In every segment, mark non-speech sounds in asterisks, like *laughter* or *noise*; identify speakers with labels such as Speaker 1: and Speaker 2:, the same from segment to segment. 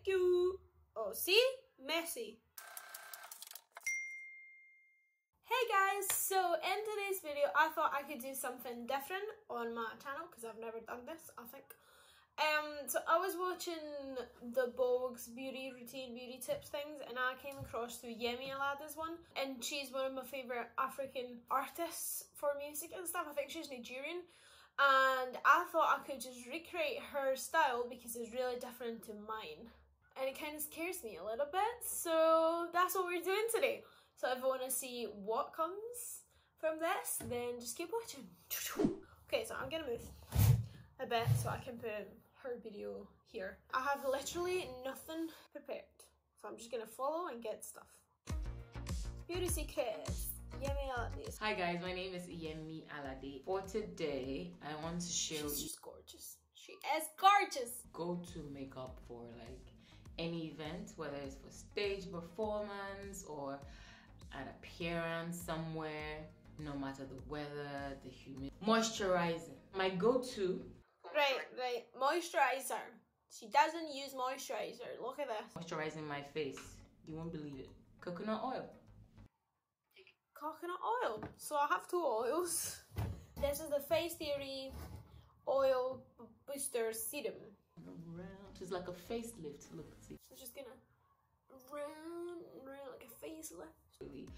Speaker 1: Thank you. Oh, see? Messy. Hey guys, so in today's video I thought I could do something different on my channel because I've never done this, I think. Um, so I was watching the Vogue's beauty routine, beauty tips things, and I came across through Yemi Alade's one, and she's one of my favourite African artists for music and stuff. I think she's Nigerian, and I thought I could just recreate her style because it's really different to mine, and it kind of scares me a little bit. So that's what we're doing today. So if you want to see what comes from this, then just keep watching. *laughs* Okay, so I'm gonna move a bit so I can put her video here. I have literally nothing prepared. So I'm just gonna follow and get stuff. Beauty secrets. Yemi Alade.
Speaker 2: Hi guys, my name is Yemi Alade. For today, I want to show
Speaker 1: She's
Speaker 2: you
Speaker 1: just gorgeous. She is gorgeous.
Speaker 2: go-to makeup for like any event, whether it's for stage performance or an appearance somewhere, no matter the weather, the humidity. Moisturizing. My go-to
Speaker 1: Right, right. Moisturizer. She doesn't use moisturizer. Look at this.
Speaker 2: moisturizing my face. You won't believe it. Coconut oil.
Speaker 1: Coconut oil. So I have two oils. This is the Face Theory Oil Booster Serum.
Speaker 2: Just like a facelift. Look, see.
Speaker 1: So just gonna round, round like a facelift.
Speaker 2: Really.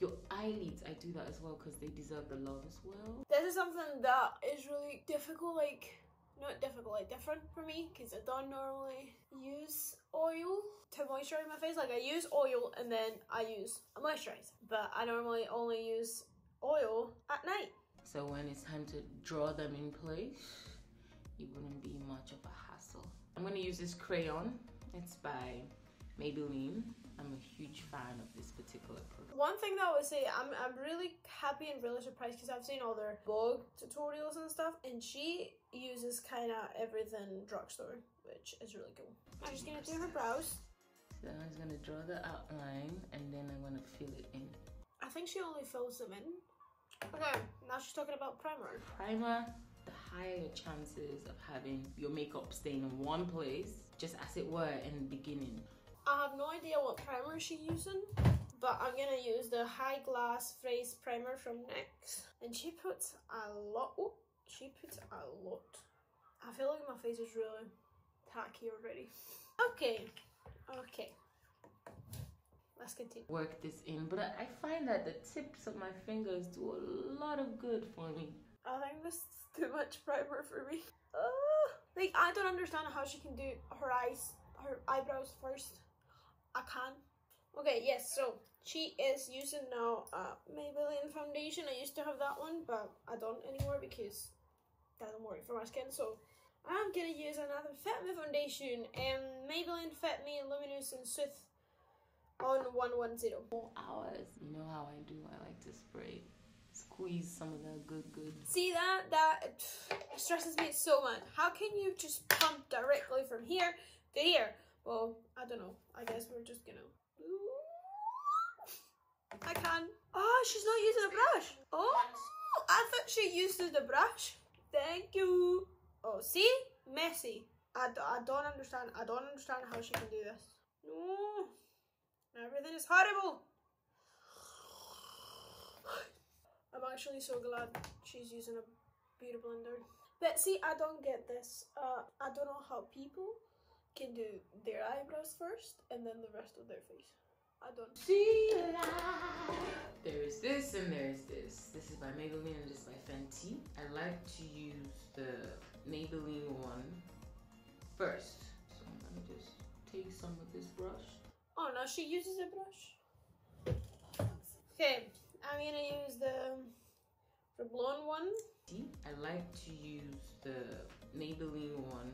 Speaker 2: Your eyelids, I do that as well because they deserve the love as well.
Speaker 1: This is something that is really difficult, like not difficult, like different for me because I don't normally use oil to moisturize my face. Like I use oil and then I use a moisturizer, but I normally only use oil at night.
Speaker 2: So when it's time to draw them in place, it wouldn't be much of a hassle. I'm gonna use this crayon. It's by Maybelline. I'm a huge fan of this particular product.
Speaker 1: One thing that I would say, I'm, I'm really happy and really surprised because I've seen all their Vogue tutorials and stuff, and she uses kind of everything drugstore, which is really cool. I'm just gonna do her brows.
Speaker 2: So I'm just gonna draw the outline and then I'm gonna fill it in.
Speaker 1: I think she only fills them in. Okay, now she's talking about primer.
Speaker 2: Primer, higher your chances of having your makeup staying in one place, just as it were in the beginning.
Speaker 1: I have no idea what primer she's using, but I'm gonna use the High Glass Face Primer from NYX. And she puts a lot, oh, she puts a lot. I feel like my face is really tacky already. Okay, okay. Let's continue.
Speaker 2: Work this in, but I I find that the tips of my fingers do a lot of good for me.
Speaker 1: I think this is too much primer for me. Uh, like I don't understand how she can do her eyes, her eyebrows first. I can. Okay, yes. So she is using now uh, Maybelline foundation. I used to have that one, but I don't anymore because it doesn't work for my skin. So I'm gonna use another Fit Me foundation, um, Maybelline Fit Me Luminous and Smooth on one one zero.
Speaker 2: Four hours. You know how I do. I like to spray, squeeze some of that good good.
Speaker 1: See that? That stresses me so much. How can you just pump directly from here to here? Well, I don't know. I guess we're just gonna. I can. Oh, she's not using a brush. Oh, I thought she used the brush. Thank you. Oh, see? Messy. I, d- I don't understand. I don't understand how she can do this. No. Everything is horrible. I'm actually so glad she's using a beauty blender. But see, I don't get this. Uh, I don't know how people can do their eyebrows first and then the rest of their face. I don't.
Speaker 2: See. There's this and there's this. This is by Maybelline and this is by Fenty. I like to use the Maybelline one first. So I'm gonna just take some of this brush.
Speaker 1: Oh, now she uses a brush. Okay, I'm gonna use the the blonde one.
Speaker 2: I like to use the Maybelline one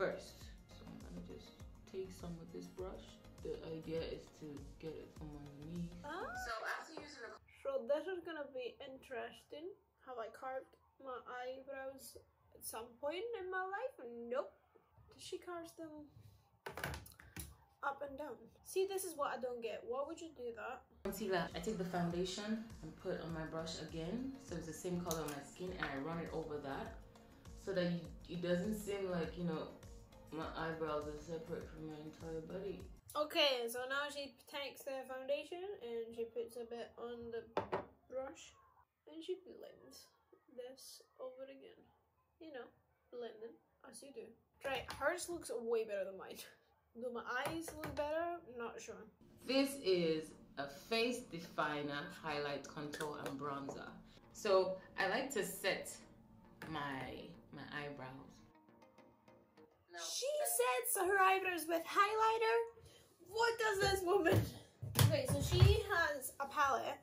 Speaker 2: first. So I'm gonna just take some of this brush. The idea is to get it from underneath.
Speaker 1: Ah.
Speaker 2: So after using a
Speaker 1: So this is gonna be interesting. Have I carved my eyebrows at some point in my life? Nope. Did she carve them up and down? See, this is what I don't get. Why would you do that?
Speaker 2: concealer, I take the foundation and put on my brush again. So it's the same color on my skin and I run it over that so that you, it doesn't seem like, you know, My eyebrows are separate from my entire body.
Speaker 1: Okay, so now she takes the foundation and she puts a bit on the brush and she blends this over again. You know, blending as you do. Right, hers looks way better than mine. *laughs* Do my eyes look better? Not sure.
Speaker 2: This is a face definer, highlight, contour, and bronzer. So I like to set my my eyebrows.
Speaker 1: She sets her eyebrows with highlighter. What does this woman? *laughs* Okay, so she has a palette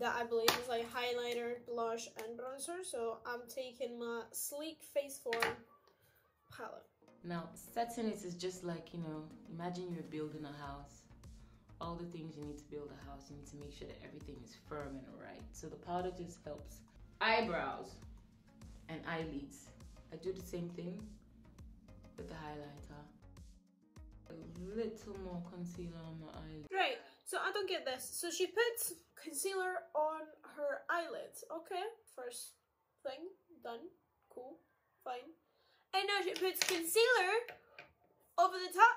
Speaker 1: that I believe is like highlighter, blush, and bronzer. So I'm taking my sleek face form palette.
Speaker 2: Now, setting it is just like, you know, imagine you're building a house. All the things you need to build a house, you need to make sure that everything is firm and right. So the powder just helps. Eyebrows and eyelids. I do the same thing with the highlighter. A little more concealer on my eyelids.
Speaker 1: Right, so I don't get this. So she puts concealer on her eyelids. Okay, first thing done. Cool, fine. And now she puts concealer over the top.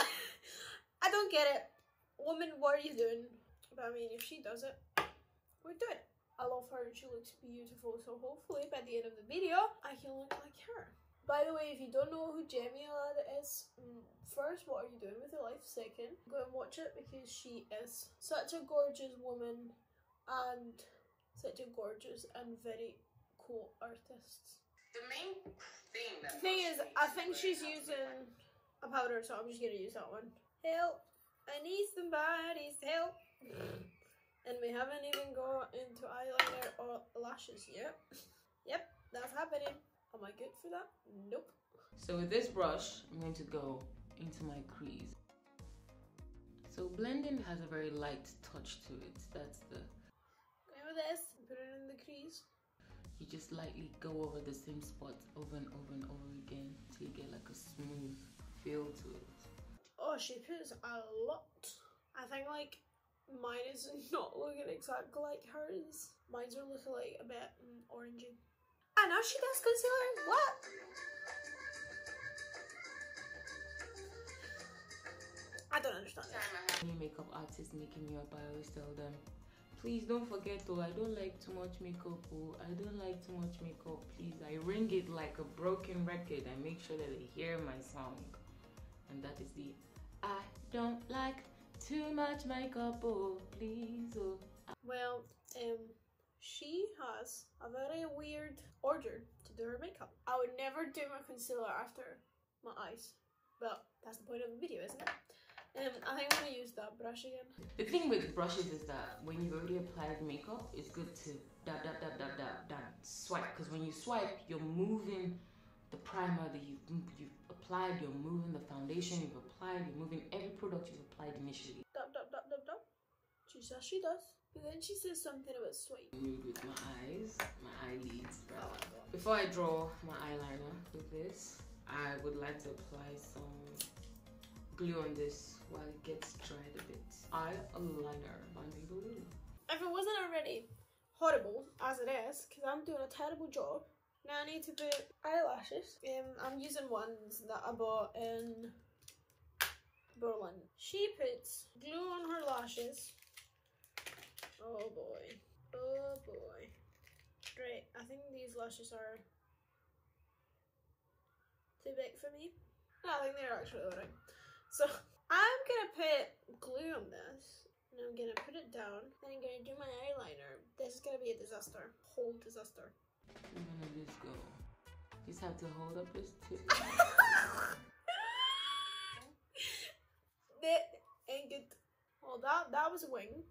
Speaker 1: *laughs* I don't get it. Woman, what are you doing? But I mean, if she does it, we're doing it. I love her and she looks beautiful. So hopefully by the end of the video, I can look like her. By the way, if you don't know who Yemi Alade is, mm, first, what are you doing with your life? Second, go and watch it because she is such a gorgeous woman and such a gorgeous and very cool artist.
Speaker 2: The main thing that
Speaker 1: The thing is, I think she's using a powder, so I'm just gonna use that one. Help! I need somebody's help. And we haven't even gone into eyeliner or lashes yet. Yep, that's happening. Am I good for that? Nope.
Speaker 2: So with this brush, I'm going to go into my crease. So blending has a very light touch to it. That's the,
Speaker 1: Go with this. Put it in the crease.
Speaker 2: You just lightly go over the same spot over and over and over again till you get like a smooth feel to it.
Speaker 1: Oh, she puts a lot. I think like mine is *laughs* not looking exactly like hers. Mine's are looking like a bit mm, orangey. And now she does concealer. What? I don't understand.
Speaker 2: Any makeup artist making me up, I always tell them, please don't forget though, I don't like too much makeup. Oh, I don't like too much makeup. Please, I ring it like a broken record. I make sure that they hear my song, and that is the I don't like too much makeup. Oh, please, oh.
Speaker 1: Well, um, she has a very weird order to do her makeup. I would never do my concealer after my eyes, but that's the point of the video, isn't it? Um, I think I'm gonna use that brush again.
Speaker 2: The thing with brushes is that when you've already applied makeup, it's good to dab, dab, dab, dab, dab, dab, swipe. Because when you swipe, you're moving the primer that you've, you've applied, you're moving the foundation you've applied, you're moving every product you've applied initially.
Speaker 1: Dab, dab, dab, dab, dab. She says she does. But then she says something about swipe.
Speaker 2: Nude with my eyes, my eyelids. Before I draw my eyeliner with this, I would like to apply some glue on this while it gets dried a bit. Eyeliner by Maybelline.
Speaker 1: If it wasn't already horrible as it is, because I'm doing a terrible job, now I need to put eyelashes. Um, I'm using ones that I bought in Berlin. She puts glue on her lashes. Oh boy. Oh boy. Great. I think these lashes are too big for me. No, I think they're actually alright. So I'm gonna put glue on this. And I'm gonna put it down. And I'm gonna do my eyeliner. This is gonna be a disaster. Whole disaster.
Speaker 2: I'm gonna just go. Just have to hold up this tip. *laughs*
Speaker 1: that ain't good. Well, that that was a wing.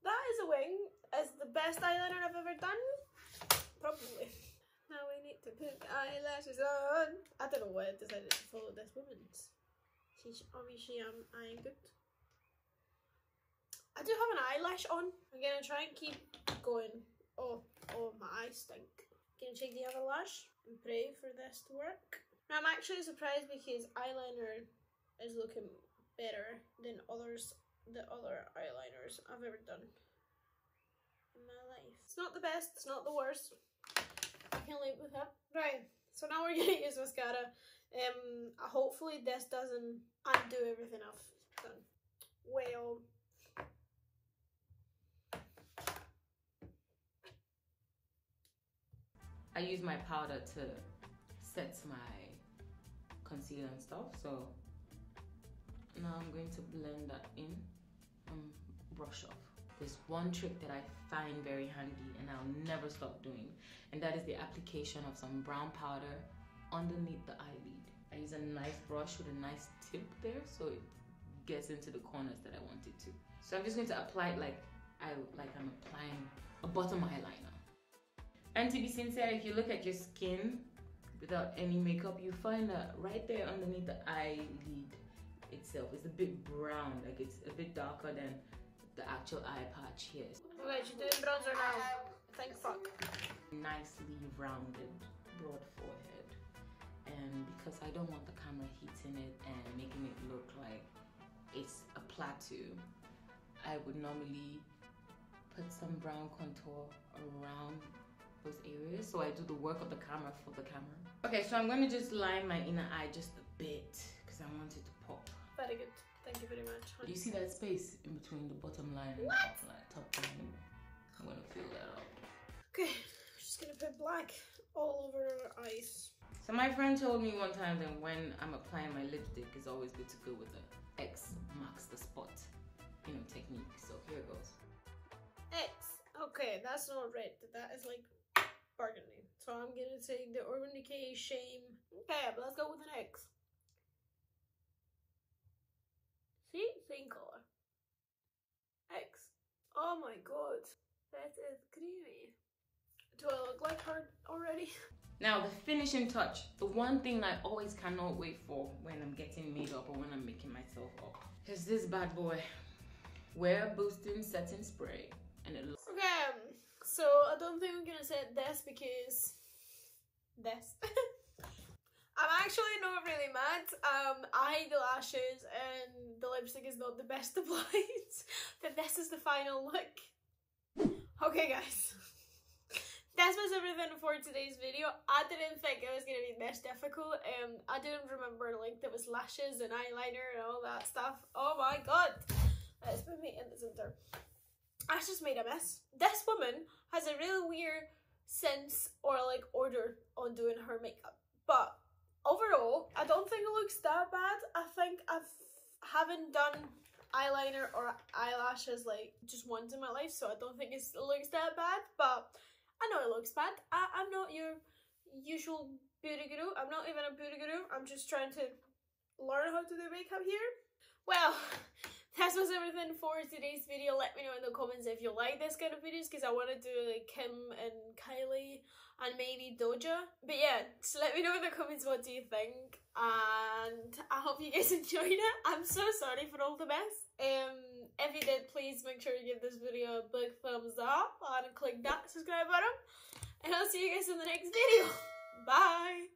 Speaker 1: That is a wing. Is the best eyeliner I've ever done. Probably. *laughs* Now we need to put eyelashes on. I don't know why I decided to follow this woman's. She's obviously um I ain't good. I do have an eyelash on. I'm gonna try and keep going. Oh, oh, my eyes stink. Gonna take the other lash and pray for this to work. Now I'm actually surprised because eyeliner is looking better than others, the other eyeliners I've ever done in my life. It's not the best. It's not the worst. I can live with it. Right. So now we're gonna *laughs* use mascara Um, hopefully this doesn't undo everything I've done. Well,
Speaker 2: I use my powder to set my concealer and stuff. So now I'm going to blend that in and brush off. There's one trick that I find very handy and I'll never stop doing, and that is the application of some brown powder underneath the eyelid. I use a nice brush with a nice tip there so it gets into the corners that I want it to. So I'm just going to apply it like I like I'm applying a bottom eyeliner. And to be sincere, if you look at your skin without any makeup, you find that right there underneath the eyelid itself is a bit brown, like it's a bit darker than the actual eye patch here.
Speaker 1: okay, she's doing bronzer now. Thank fuck.
Speaker 2: Nicely rounded, broad forehead. And because I don't want the camera hitting it and making it look like it's a plateau, I would normally put some brown contour around those areas so I do the work of the camera for the camera. Okay, so I'm gonna just line my inner eye just a bit because I want it to pop.
Speaker 1: Very good. Thank you very much.
Speaker 2: You see that space in between the bottom line and the top line. I'm gonna fill that up.
Speaker 1: Okay, just gonna put black all over her eyes.
Speaker 2: So my friend told me one time that when I'm applying my lipstick, it's always good to go with the X marks the spot, you know, technique. So here it goes.
Speaker 1: X. Okay, that's not red. That is like burgundy. So I'm gonna take the Urban Decay Shame. Okay, but let's go with an X. See? Same color. X. Oh my god. That is creamy. Do I look like her already? *laughs*
Speaker 2: Now the finishing touch, the one thing I always cannot wait for when I'm getting made up or when I'm making myself up, is this bad boy. Wear Boosting Setting Spray. And it looks
Speaker 1: Okay, so I don't think I'm gonna say this because this. *laughs* I'm actually not really mad. Um, I hate the lashes and the lipstick is not the best *laughs* applied. but this is the final look. Okay, guys. That was everything for today's video. I didn't think it was gonna be this difficult. Um, I didn't remember like there was lashes and eyeliner and all that stuff. Oh my god! Let's put me in the center. I just made a mess. This woman has a really weird sense or like order on doing her makeup. But overall, I don't think it looks that bad. I think I've haven't done eyeliner or eyelashes like just once in my life, so I don't think it looks that bad. But I know it looks bad. I, I'm not your usual beauty guru. I'm not even a beauty guru. I'm just trying to learn how to do makeup here. Well, *laughs* that was everything for today's video. Let me know in the comments if you like this kind of videos because I want to do like Kim and Kylie and maybe Doja. But yeah, so let me know in the comments what do you think. And I hope you guys *laughs* enjoyed it. I'm so sorry for all the mess. Um, if you did, please make sure you give this video a big thumbs up and click that subscribe button. And I'll see you guys in the next video. *laughs* Bye.